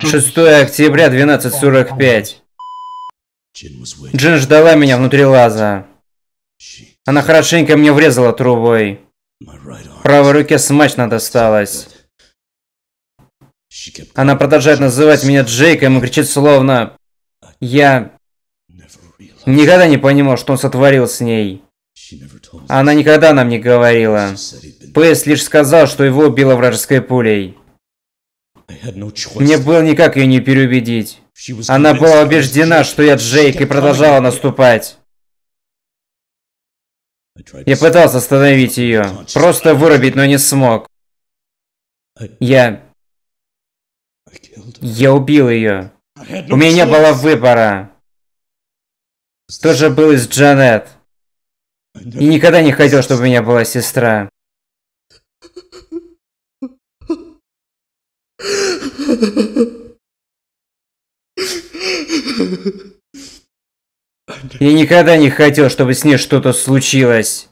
6 октября 12.45. Джин ждала меня внутри лаза. Она хорошенько мне врезала трубой. Правой руке смачно досталось. Она продолжает называть меня Джейком и кричит словно... Я... Никогда не понимал, что он сотворил с ней. Она никогда нам не говорила. Пейс лишь сказал, что его убило вражеской пулей. Мне было никак ее не переубедить. Она была убеждена, что я Джейк, и продолжала наступать. Я пытался остановить ее, просто вырубить, но не смог. Я... Я убил ее. У меня не было выбора. То же было и с Джанет. И никогда не хотел, чтобы у меня была сестра. Я никогда не хотел, чтобы с ней что-то случилось.